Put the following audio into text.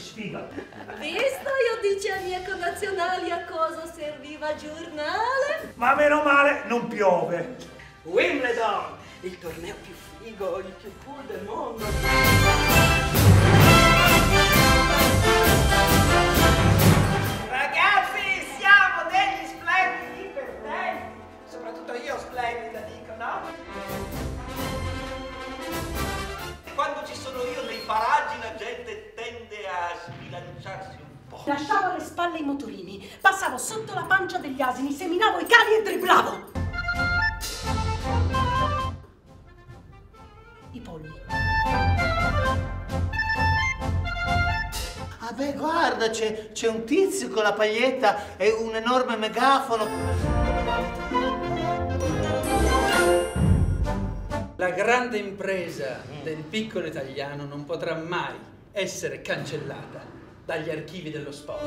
sfiga. Visto io dice ai miei connazionali a cosa serviva il giornale? Ma meno male non piove. Wimbledon, il torneo più figo, il più cool del mondo. Ragazzi, siamo degli splendidi. Soprattutto io splendida, dico, no? Quando ci sono io nei paraggi a sbilanciarsi un po'. Lasciavo alle spalle i motorini, passavo sotto la pancia degli asini, seminavo i cavi e driblavo. I polli. Ah beh, guarda, c'è, c'è un tizio con la paglietta e un enorme megafono. La grande impresa del piccolo italiano non potrà mai essere cancellata dagli archivi dello sport.